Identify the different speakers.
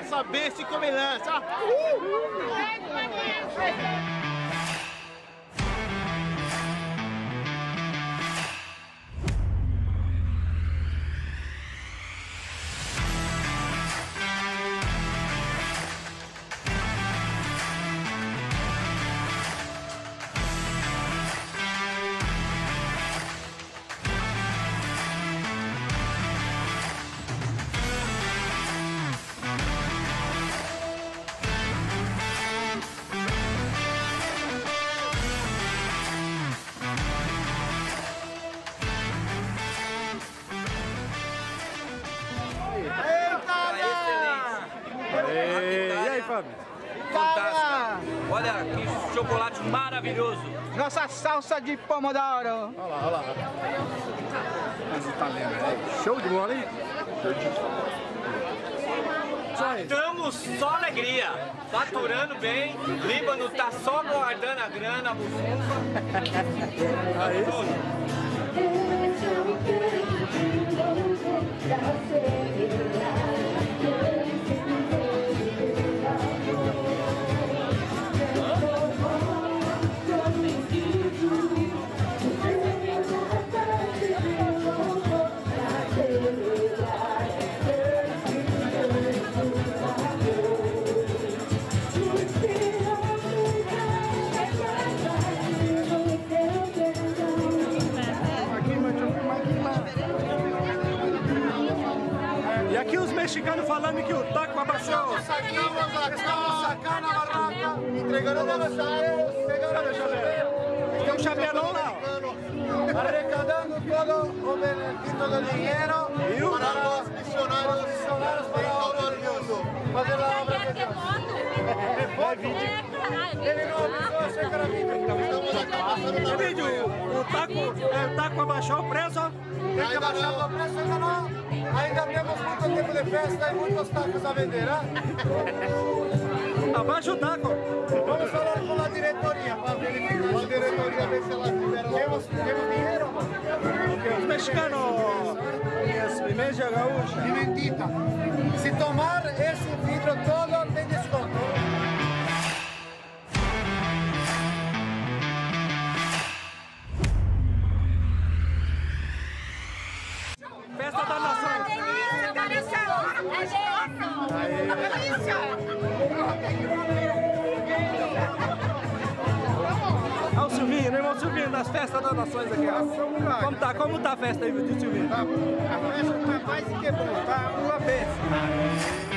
Speaker 1: mano. Só besta e comelância,
Speaker 2: Fábio?
Speaker 3: Fantástico. Olha que chocolate maravilhoso.
Speaker 4: Nossa salsa de pomodoro.
Speaker 2: Olha lá, olha lá. Mas o talento é show de bola, hein?
Speaker 3: Estamos só alegria, faturando bem, Líbano tá só guardando a grana, a bufunfa.
Speaker 2: Aí. E mexicanos falando que o taco abaixou.
Speaker 1: Acá, sacar na barraca, entregaron a los sacos, pegaron el chapéu.
Speaker 2: Tem um chapelão lá.
Speaker 1: Arrecadando todo o benefício do dinheiro para os missionários, missionários para a obra de Deus. Fazer a obra de Deus. Ele não avisou, achei que era vídeo.
Speaker 2: Vídeo. O taco, é, taco abaixou o preço.
Speaker 1: Tem que abaixar o preço, ainda não. Ainda temos muito tempo de festa e muitos tacos a vender, né?
Speaker 2: Abaixa o taco.
Speaker 1: Vamos falar com a diretoria para verificar. A diretoria ver se ela. Temos, temos dinheiro?
Speaker 2: Os mexicanos. As pimentas gaúchas.
Speaker 1: Pimentita. Se tomar esse vidro todo, tem desconto.
Speaker 2: Olha o Silvinho, né, irmão Silvinho, das festas das nações aqui. Como tá, como tá a festa aí, viu, Silvinho?
Speaker 1: A festa tá mais que bom, tá uma vez.